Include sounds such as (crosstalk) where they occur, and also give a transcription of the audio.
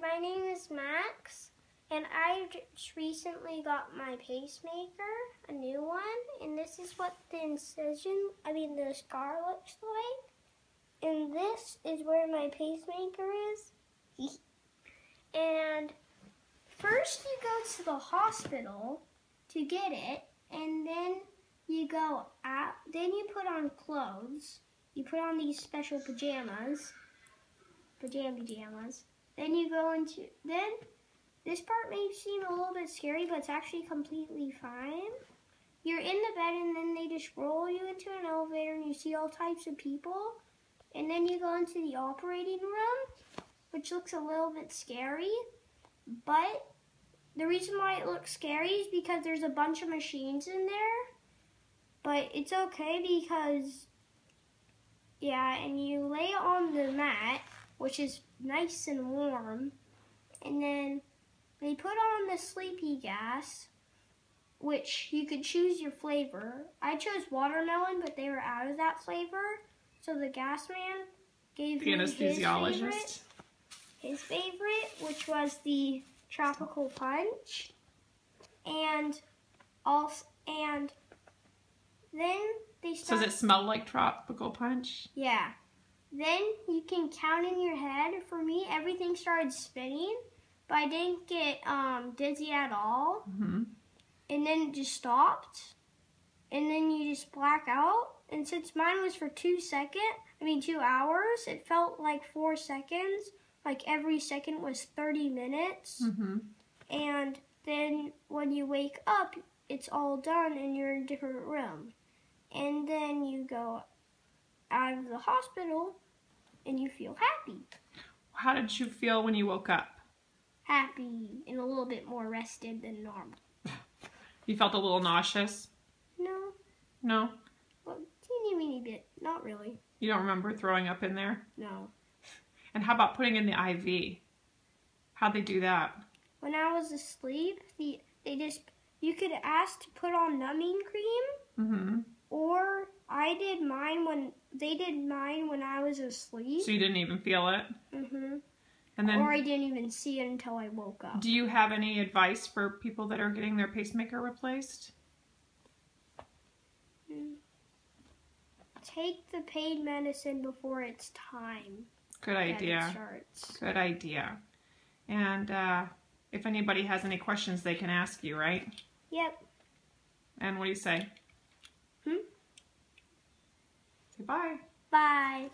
My name is Max, and I just recently got my pacemaker, a new one, and this is what the incision, I mean the scar looks like. And this is where my pacemaker is. and first you go to the hospital to get it, and then you go out, then you put on clothes. You put on these special pajamas, pajama pajamas. Then you go into, then this part may seem a little bit scary, but it's actually completely fine. You're in the bed and then they just roll you into an elevator and you see all types of people. And then you go into the operating room, which looks a little bit scary. But the reason why it looks scary is because there's a bunch of machines in there. But it's okay because, yeah, and you lay on the mat, which is nice and warm. And then they put on the sleepy gas, which you could choose your flavor. I chose watermelon, but they were out of that flavor. So the gas man gave The me his favorite, anesthesiologist. his favorite, which was the tropical punch. And also, and then they So does it smell like tropical punch? yeah. Then you can count in your head. For me, everything started spinning, but I didn't get um, dizzy at all. hmm And then it just stopped. And then you just black out. And since mine was for two seconds, I mean two hours, it felt like four seconds. Like every second was 30 minutes. hmm And then when you wake up, it's all done and you're in a different room. And then you go out of the hospital and you feel happy. How did you feel when you woke up? Happy and a little bit more rested than normal. (laughs) You felt a little nauseous? No, No? well, teeny weeny bit. Not really. You don't remember throwing up in there? No. And how about putting in the IV? How'd they do that? When I was asleep, the they just you could ask to put on numbing cream, hmm or I did mine when they did mine when I was asleep. So you didn't even feel it? hmm And then, or I didn't even see it until I woke up. do you have any advice for people that are getting their pacemaker replaced? Take the pain medicine before it's time. Good idea. Good idea. And uh, if anybody has any questions, they can ask you, right? Yep. And what do you say? Hmm? Say bye. Bye.